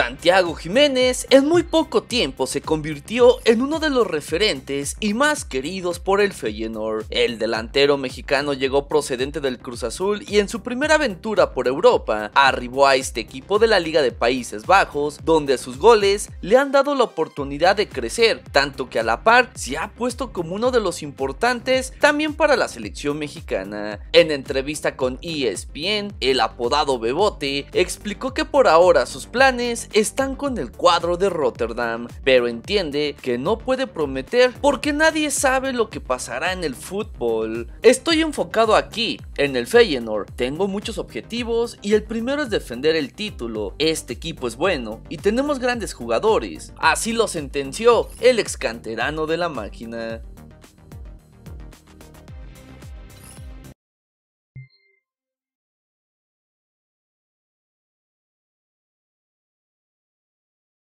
Santiago Jiménez en muy poco tiempo se convirtió en uno de los referentes y más queridos por el Feyenoord. El delantero mexicano llegó procedente del Cruz Azul y en su primera aventura por Europa arribó a este equipo de la Liga de Países Bajos, donde sus goles le han dado la oportunidad de crecer, tanto que a la par se ha puesto como uno de los importantes también para la selección mexicana. En entrevista con ESPN, el apodado Bebote explicó que por ahora sus planes están con el cuadro de Rotterdam, pero entiende que no puede prometer porque nadie sabe lo que pasará en el fútbol. Estoy enfocado aquí, en el Feyenoord. Tengo muchos objetivos y el primero es defender el título. Este equipo es bueno y tenemos grandes jugadores. Así lo sentenció el ex canterano de la máquina.